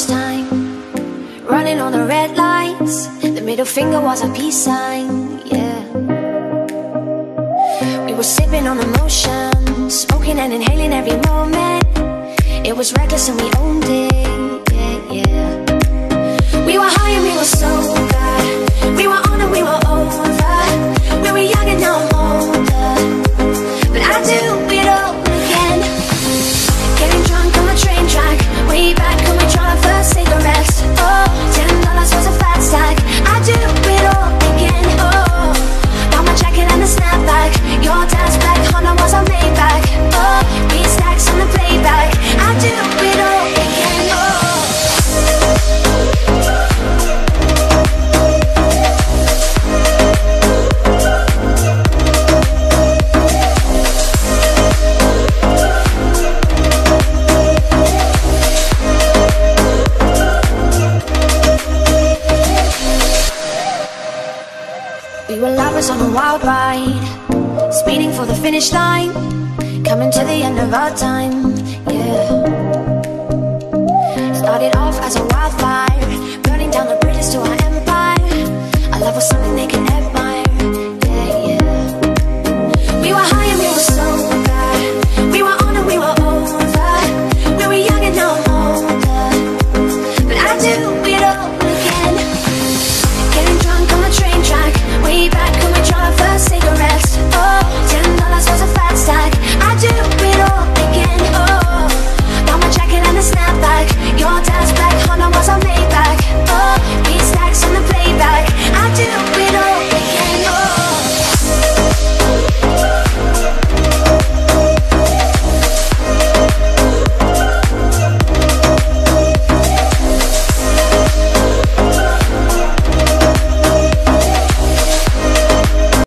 first time. Running on the red lights. The middle finger was a peace sign, yeah. We were sipping on emotion Smoking and inhaling every moment. It was reckless and we owned it. We were lovers on a wild ride, speeding for the finish line, coming to the end of our time, yeah.